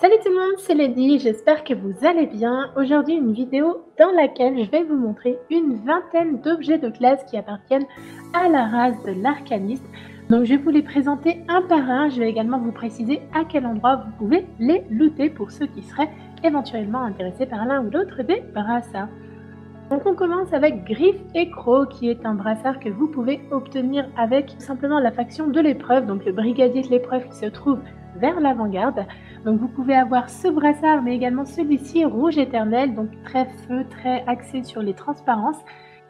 salut tout le monde, c'est Lady, j'espère que vous allez bien. Aujourd'hui une vidéo dans laquelle je vais vous montrer une vingtaine d'objets de classe qui appartiennent à la race de l'arcaniste. Donc je vais vous les présenter un par un, je vais également vous préciser à quel endroit vous pouvez les looter pour ceux qui seraient éventuellement intéressés par l'un ou l'autre des brassards. Donc on commence avec Griffe et Croc qui est un brassard que vous pouvez obtenir avec simplement la faction de l'épreuve, donc le brigadier de l'épreuve qui se trouve vers l'avant-garde. Donc vous pouvez avoir ce brassard, mais également celui-ci, rouge éternel, donc très feu, très axé sur les transparences,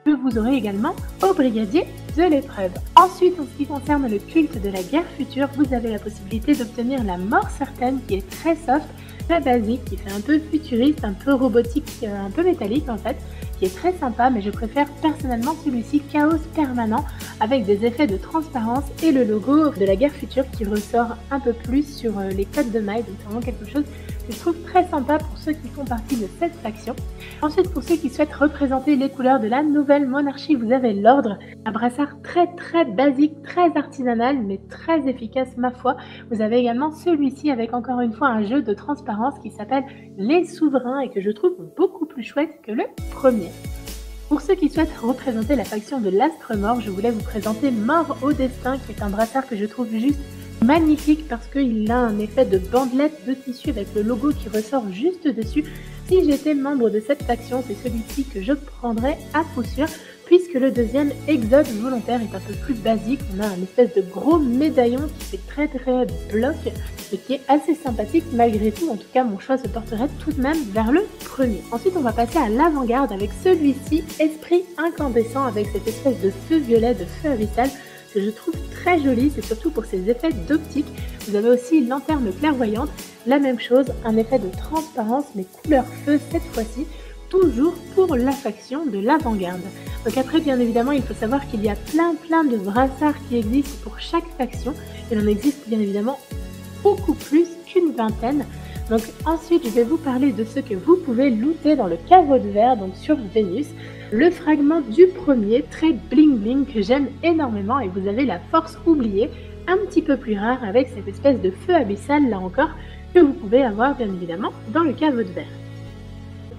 que vous aurez également au brigadier de l'épreuve. Ensuite, en ce qui concerne le culte de la guerre future, vous avez la possibilité d'obtenir la mort certaine, qui est très soft, très basique, qui fait un peu futuriste, un peu robotique, euh, un peu métallique en fait, qui est très sympa, mais je préfère personnellement celui-ci Chaos Permanent avec des effets de transparence et le logo de la guerre future qui ressort un peu plus sur euh, les codes de maille, donc vraiment quelque chose que je trouve très sympa pour ceux qui font partie de cette faction. Ensuite, pour ceux qui souhaitent représenter les couleurs de la nouvelle monarchie, vous avez l'ordre, un brassard très très basique, très artisanal, mais très efficace ma foi. Vous avez également celui-ci avec encore une fois un jeu de transparence qui s'appelle Les Souverains et que je trouve beaucoup plus chouette que le premier. Pour ceux qui souhaitent représenter la faction de l'Astre Mort, je voulais vous présenter Mort au Destin, qui est un brassard que je trouve juste magnifique parce qu'il a un effet de bandelette de tissu avec le logo qui ressort juste dessus. Si j'étais membre de cette faction, c'est celui-ci que je prendrais à coup sûr puisque le deuxième Exode volontaire est un peu plus basique. On a un espèce de gros médaillon qui fait très très bloc et qui est assez sympathique malgré tout. En tout cas, mon choix se porterait tout de même vers le premier. Ensuite, on va passer à l'avant-garde avec celui-ci, Esprit incandescent avec cette espèce de feu violet, de feu abyssal que je trouve très joli, c'est surtout pour ses effets d'optique. Vous avez aussi lanterne clairvoyante, la même chose, un effet de transparence mais couleur feu cette fois-ci, toujours pour la faction de l'avant-garde. Donc après, bien évidemment, il faut savoir qu'il y a plein plein de brassards qui existent pour chaque faction. Il en existe bien évidemment beaucoup plus qu'une vingtaine. Donc ensuite, je vais vous parler de ce que vous pouvez looter dans le caveau de verre, donc sur Vénus. Le fragment du premier, très bling bling, que j'aime énormément, et vous avez la force oubliée, un petit peu plus rare, avec cette espèce de feu abyssal là encore, que vous pouvez avoir bien évidemment dans le caveau de verre.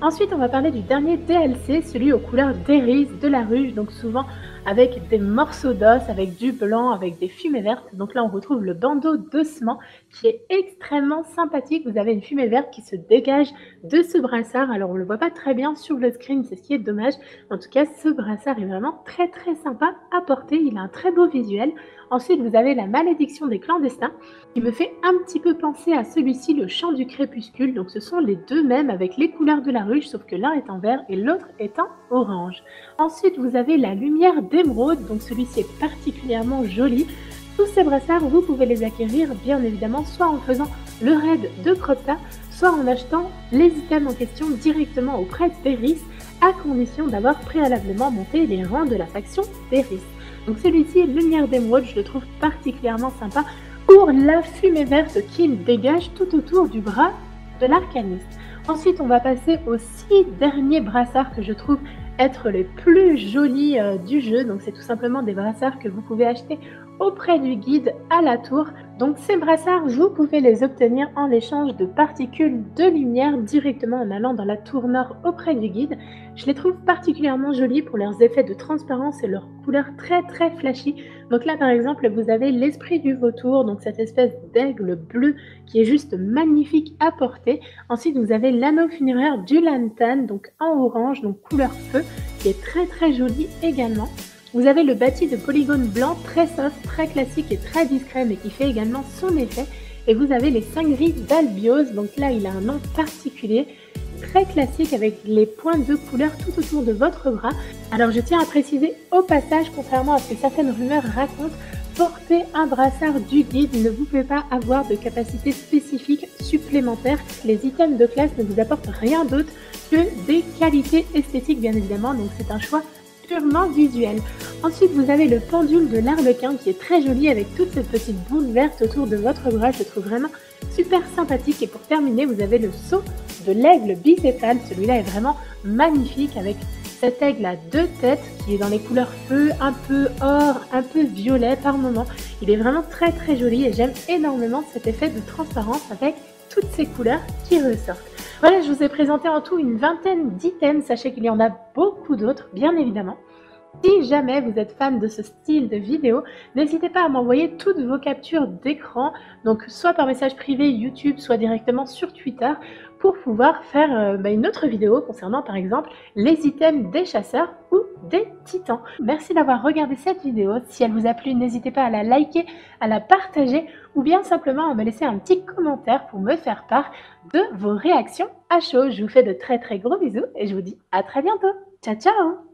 Ensuite, on va parler du dernier DLC, celui aux couleurs d'iris de la ruche, donc souvent avec des morceaux d'os, avec du blanc, avec des fumées vertes. Donc là, on retrouve le bandeau d'ossement qui est extrêmement sympathique. Vous avez une fumée verte qui se dégage de ce brassard. Alors, on ne le voit pas très bien sur le screen, c'est ce qui est dommage. En tout cas, ce brassard est vraiment très très sympa à porter. Il a un très beau visuel. Ensuite, vous avez la malédiction des clandestins qui me fait un petit peu penser à celui-ci, le chant du crépuscule. Donc, ce sont les deux mêmes avec les couleurs de la ruche, sauf que l'un est en vert et l'autre est en orange. Ensuite, vous avez la lumière d'émeraude. Donc, celui-ci est particulièrement joli. Tous ces brassards, vous pouvez les acquérir bien évidemment soit en faisant le raid de Cropta, soit en achetant les items en question directement auprès d'Eris, à condition d'avoir préalablement monté les rangs de la faction d'Eris. Donc celui-ci, Lumière d'émeraude, je le trouve particulièrement sympa pour la fumée verte qu'il dégage tout autour du bras de l'arcaniste. Ensuite, on va passer aux six derniers brassards que je trouve être les plus jolis euh, du jeu. Donc c'est tout simplement des brassards que vous pouvez acheter auprès du guide à la tour. Donc ces brassards, vous pouvez les obtenir en échange de particules de lumière directement en allant dans la tour nord auprès du guide. Je les trouve particulièrement jolis pour leurs effets de transparence et leurs couleurs très très flashy. Donc là par exemple vous avez l'esprit du vautour, donc cette espèce d'aigle bleu qui est juste magnifique à porter. Ensuite vous avez l'anneau funéraire du lantane, donc en orange, donc couleur feu, qui est très très joli également. Vous avez le bâti de polygone blanc très soft, très classique et très discret, mais qui fait également son effet. Et vous avez les 5 gris d'Albios, donc là il a un nom particulier, très classique avec les points de couleur tout autour de votre bras. Alors je tiens à préciser au passage, contrairement à ce que certaines rumeurs racontent, porter un brassard du guide ne vous pouvez pas avoir de capacité spécifique supplémentaire. Les items de classe ne vous apportent rien d'autre que des qualités esthétiques bien évidemment, donc c'est un choix purement visuel. Ensuite, vous avez le pendule de l'arlequin qui est très joli avec toute cette petite boule verte autour de votre bras. Je trouve vraiment super sympathique. Et pour terminer, vous avez le saut de l'aigle bicéphale. Celui-là est vraiment magnifique avec cet aigle à deux têtes qui est dans les couleurs feu, un peu or, un peu violet par moment. Il est vraiment très très joli et j'aime énormément cet effet de transparence avec toutes ces couleurs qui ressortent. Voilà, je vous ai présenté en tout une vingtaine d'items. Sachez qu'il y en a beaucoup d'autres, bien évidemment. Si jamais vous êtes fan de ce style de vidéo, n'hésitez pas à m'envoyer toutes vos captures d'écran, donc soit par message privé YouTube, soit directement sur Twitter, pour pouvoir faire euh, bah, une autre vidéo concernant par exemple les items des chasseurs ou des titans. Merci d'avoir regardé cette vidéo. Si elle vous a plu, n'hésitez pas à la liker, à la partager ou bien simplement à me laisser un petit commentaire pour me faire part de vos réactions à chaud. Je vous fais de très très gros bisous et je vous dis à très bientôt. Ciao ciao